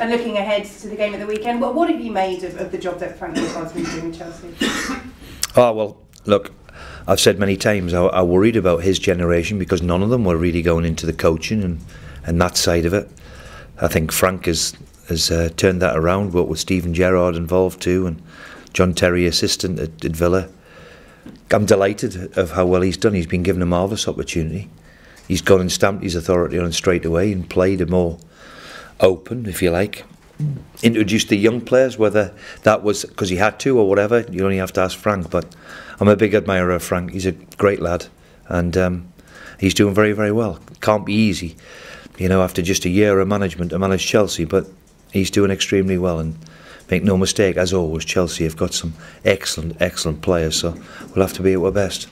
And looking ahead to the game at the weekend, what, what have you made of, of the job that Frank Lampard's been doing in Chelsea? Oh well, look, I've said many times I, I worried about his generation because none of them were really going into the coaching and, and that side of it. I think Frank has has uh, turned that around, but with Steven Gerrard involved too, and John Terry assistant at, at Villa. I'm delighted of how well he's done. He's been given a marvellous opportunity. He's gone and stamped his authority on straight away and played a more open, if you like, introduced the young players, whether that was because he had to or whatever. You only have to ask Frank. But I'm a big admirer of Frank. He's a great lad, and um, he's doing very, very well. Can't be easy, you know, after just a year of management to manage Chelsea, but he's doing extremely well. And make no mistake, as always, Chelsea have got some excellent, excellent players. So we'll have to be at our best.